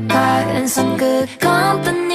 already in some good company